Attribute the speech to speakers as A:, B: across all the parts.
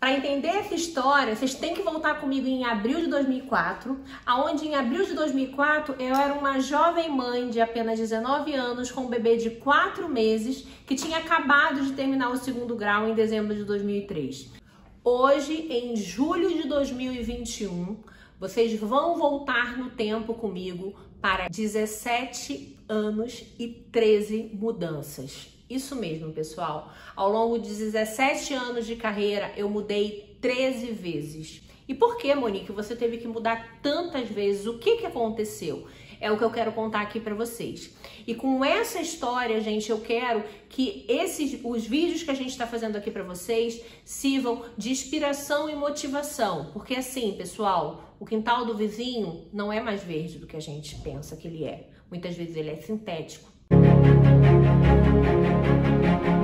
A: Para entender essa história, vocês têm que voltar comigo em abril de 2004, aonde em abril de 2004 eu era uma jovem mãe de apenas 19 anos com um bebê de 4 meses que tinha acabado de terminar o segundo grau em dezembro de 2003. Hoje, em julho de 2021, vocês vão voltar no tempo comigo para 17 anos e 13 mudanças. Isso mesmo, pessoal. Ao longo de 17 anos de carreira, eu mudei 13 vezes. E por que, Monique, você teve que mudar tantas vezes? O que, que aconteceu? É o que eu quero contar aqui para vocês. E com essa história, gente, eu quero que esses os vídeos que a gente está fazendo aqui para vocês sirvam de inspiração e motivação. Porque assim, pessoal, o quintal do vizinho não é mais verde do que a gente pensa que ele é. Muitas vezes ele é sintético. Thank you.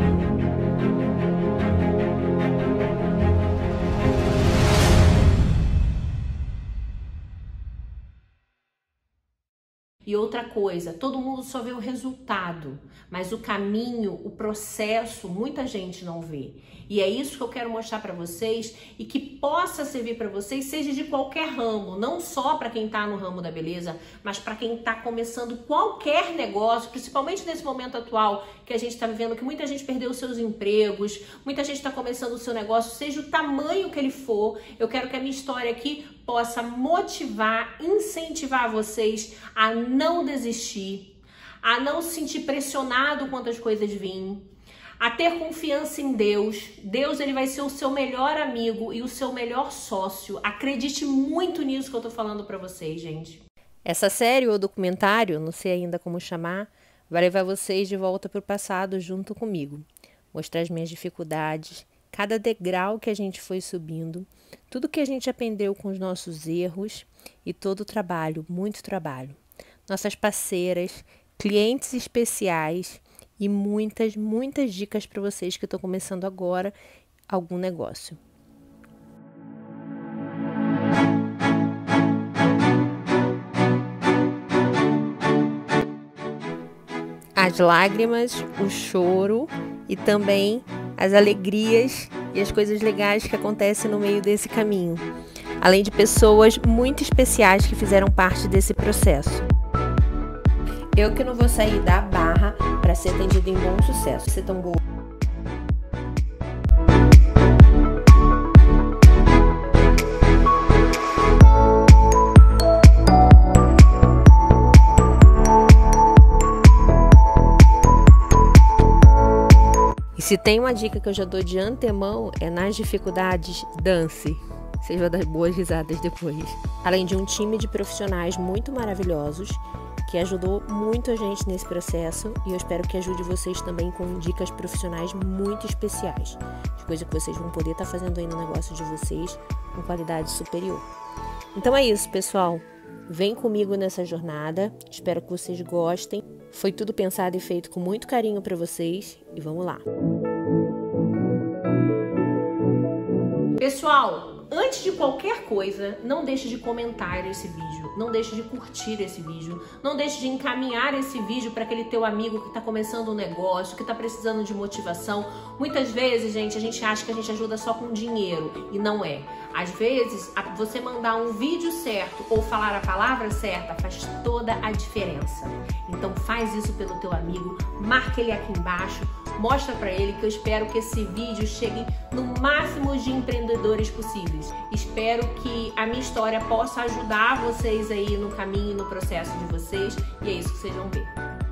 A: E outra coisa, todo mundo só vê o resultado, mas o caminho, o processo, muita gente não vê. E é isso que eu quero mostrar para vocês e que possa servir para vocês, seja de qualquer ramo, não só para quem está no ramo da beleza, mas para quem está começando qualquer negócio, principalmente nesse momento atual que a gente está vivendo, que muita gente perdeu seus empregos, muita gente está começando o seu negócio, seja o tamanho que ele for. Eu quero que a minha história aqui possa motivar, incentivar vocês a não desistir, a não se sentir pressionado quando as coisas vêm, a ter confiança em Deus. Deus ele vai ser o seu melhor amigo e o seu melhor sócio. Acredite muito nisso que eu tô falando para vocês, gente.
B: Essa série ou documentário, não sei ainda como chamar, vai levar vocês de volta para o passado junto comigo, mostrar as minhas dificuldades, cada degrau que a gente foi subindo, tudo que a gente aprendeu com os nossos erros e todo o trabalho, muito trabalho. Nossas parceiras, clientes especiais e muitas, muitas dicas para vocês que estão começando agora algum negócio. As lágrimas, o choro e também as alegrias e as coisas legais que acontecem no meio desse caminho, além de pessoas muito especiais que fizeram parte desse processo. Eu que não vou sair da barra para ser atendido em bom sucesso. Ser tão boa. Se tem uma dica que eu já dou de antemão é nas dificuldades, dance. Vocês vão dar boas risadas depois. Além de um time de profissionais muito maravilhosos que ajudou muito a gente nesse processo e eu espero que ajude vocês também com dicas profissionais muito especiais, de coisa que vocês vão poder estar tá fazendo aí no negócio de vocês com qualidade superior. Então é isso, pessoal. Vem comigo nessa jornada. Espero que vocês gostem. Foi tudo pensado e feito com muito carinho para vocês e vamos lá.
A: Pessoal, antes de qualquer coisa, não deixe de comentar esse vídeo, não deixe de curtir esse vídeo, não deixe de encaminhar esse vídeo para aquele teu amigo que está começando um negócio, que está precisando de motivação. Muitas vezes, gente, a gente acha que a gente ajuda só com dinheiro e não é. Às vezes, você mandar um vídeo certo ou falar a palavra certa faz toda a diferença. Então faz isso pelo teu amigo, marca ele aqui embaixo, mostra para ele que eu espero que esse vídeo chegue no máximo de empreendedores possíveis. Espero que a minha história possa ajudar vocês aí no caminho, no processo de vocês e é isso que vocês vão ver.